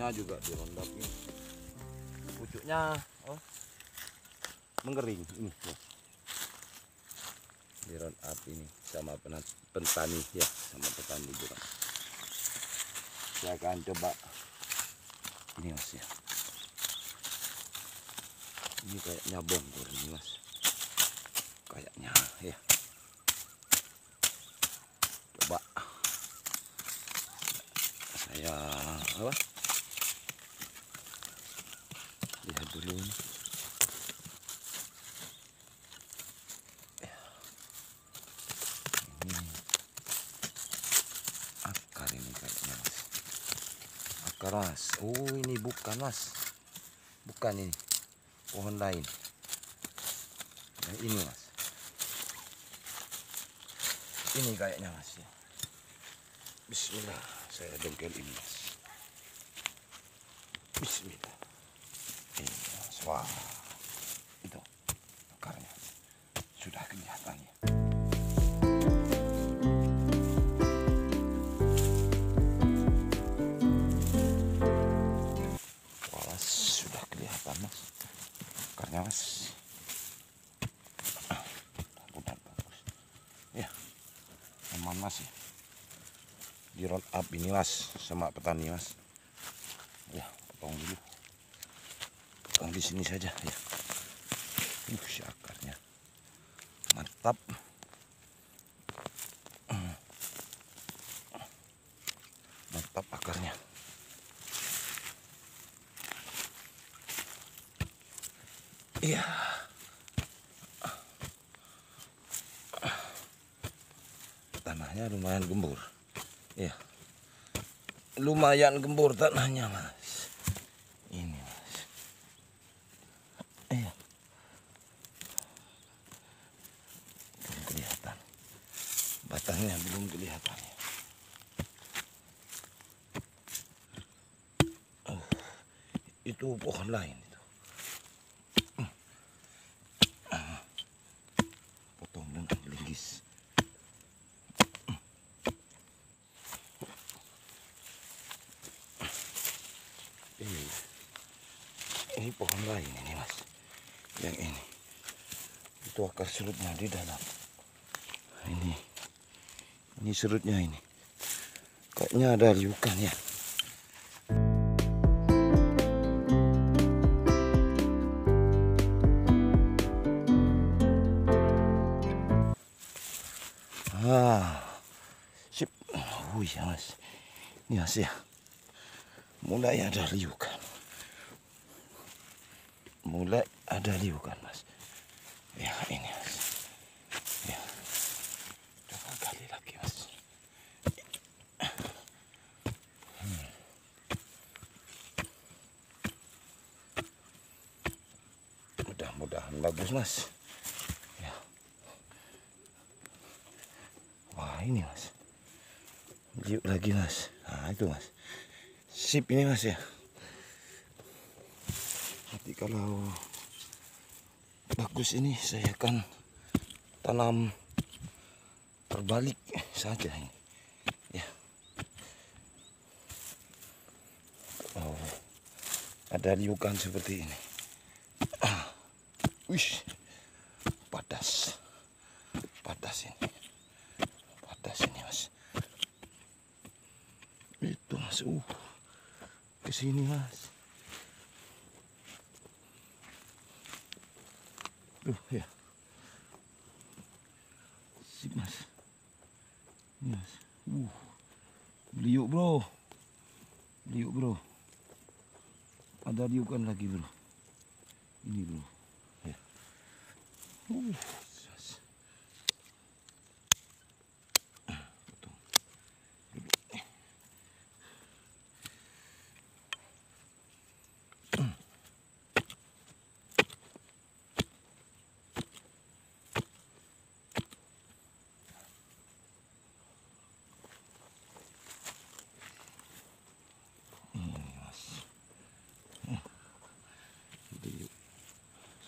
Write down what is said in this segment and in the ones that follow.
serutnya juga ini pucuknya oh, mengering. Ini tuh. direndam ini sama petani ya sama petani juga. Saya akan coba. Ini mas ya. Ini kayaknya bongkor ini mas. Kayaknya ya. Coba. Saya apa dulu ini akar ini kayaknya mas. Akar mas. Oh ini bukan mas. Bukan ini. Pohon lain. Yang ini mas. Ini kayaknya mas ya. Bismillah. Saya dongkel ini mas. Bismillah wah. Itu akarnya. Sudah kelihatan ya Wah, sudah kelihatan mas. Akarnya mas. Ah, bagus. Ya aman mas ya. Di round up ini mas sama petani mas. Ya potong dulu potong di sini saja ya. Uh si akarnya. Mantap. Mantap akarnya. Iya. Tanahnya lumayan gembur. Ya lumayan gembur tanahnya mas ini mas iya belum kelihatan batangnya belum kelihatan. Ya. Oh, itu pohon lain itu. Potong dengan linggis. Ini ini pohon lain ini mas. Yang ini. Itu akar serutnya di dalam. Ini ini serutnya ini. Kayaknya ada liukan ya. Ah sip. Oh iya mas. Ini mas ya. Mulai ada liukan. Mulai ada liukan mas. Ya ini mas ya coba kali lagi mas Hmm. Mudah-mudahan bagus mas. Ya. Wah ini mas. Liuk lagi mas. Nah itu mas. Sip ini mas ya. Nanti kalau bagus ini saya akan tanam terbalik saja ini. Ya. Oh ada liukan seperti ini. Wih, padas. Padas ini. Padas ini mas. Itu mas. Uh. Ke sini mas. Tuh ya. Sip mas. Mas. Uh. Liuk bro. Liuk bro. Ada liukan lagi bro. Ini bro ya uh mas. Ah, potong dulu eh. Ini mas. Hmm.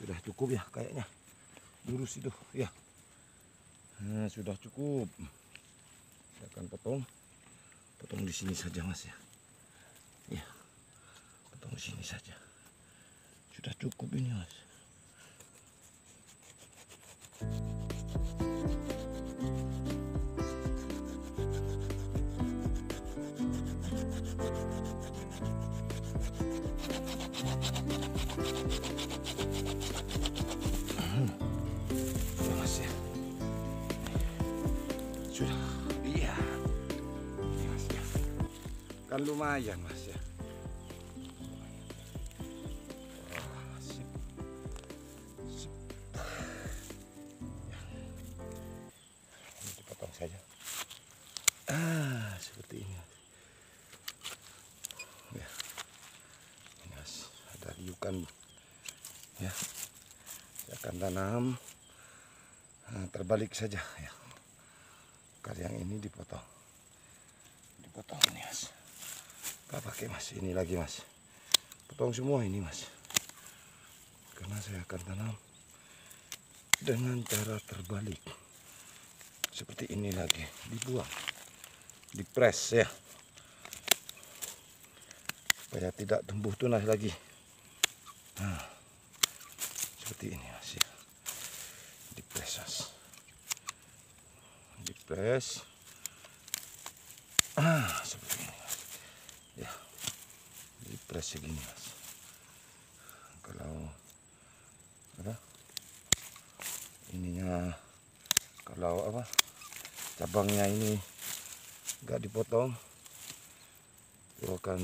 Sudah cukup ya kayaknya. Lurus itu ya. Nah, sudah cukup. saya akan potong. Potong di sini saja mas ya. Ya. Potong di sini saja. Sudah cukup ini mas. Ya, kan lumayan mas ya. Dipotong saja. Ah seperti ini. Ya. Ini mas ada riukan. Ya. Saya akan tanam. Nah, terbalik saja ya. Akar yang ini. Dipotong ini mas. Pakai mas. Ini lagi mas. Potong semua ini mas. Karena saya akan tanam dengan cara terbalik. Seperti ini lagi. Dibuang. Dipres ya. Supaya tidak tumbuh tunas lagi. Nah, seperti ini mas ya dipres mas dipres ah seperti ini mas ya dipres segini mas kalau apa? Ininya kalau apa? Cabangnya ini nggak dipotong itu akan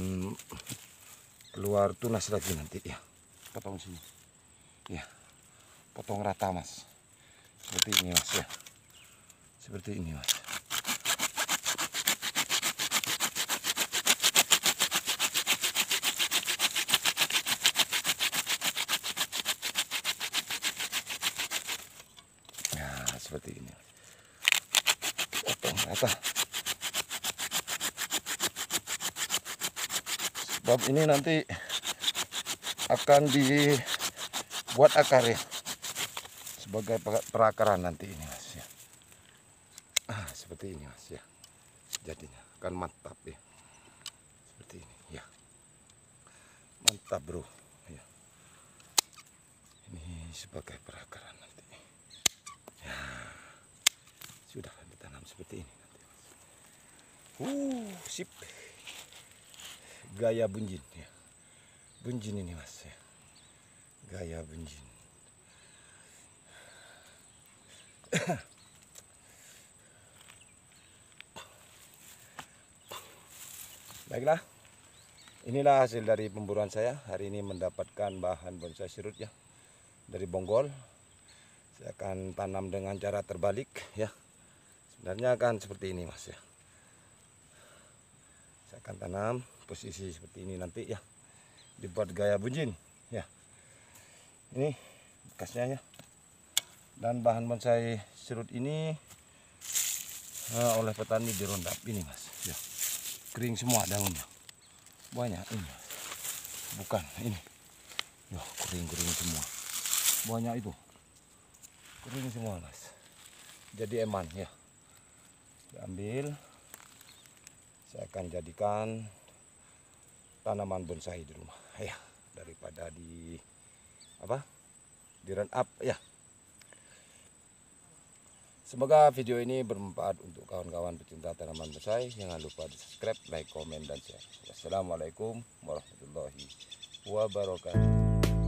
keluar tunas lagi nanti ya. Potong sini. Ya. Potong rata mas. Seperti ini mas ya. Seperti ini mas ya seperti ini potong rata sebab ini nanti akan dibuat akar ya. Sebagai pe- perakaran nanti ini mas ya. Ah seperti ini mas ya. Jadinya akan mantap ya. Seperti ini ya. Mantap bro. Ya. Ini sebagai perakaran nanti. Ya. Sudah ditanam seperti ini nanti uh sip gaya bunjin ya bunjin ini mas ya gaya bunjin Baiklah, inilah hasil dari pemburuan saya. Hari ini mendapatkan bahan bonsai sirut ya dari bonggol. Saya akan tanam dengan cara terbalik ya. Sebenarnya akan seperti ini mas ya. Saya akan tanam posisi seperti ini nanti ya. Dibuat gaya bunjin ya. Ini bekasnya ya. Dan bahan bonsai sirut ini eh, oleh petani dirondap ini mas ya. Kering semua daunnya. Banyak ini. Bukan ini. Ya kering kering semua. Banyak itu. Kering semua mas. Jadi eman ya. Diambil saya akan jadikan tanaman bonsai di rumah ya daripada di apa di run up ya Semoga video ini bermanfaat untuk kawan-kawan pecinta tanaman bonsai. Jangan lupa di subscribe, like, komen, dan share. Wassalamualaikum warahmatullahi wabarakatuh.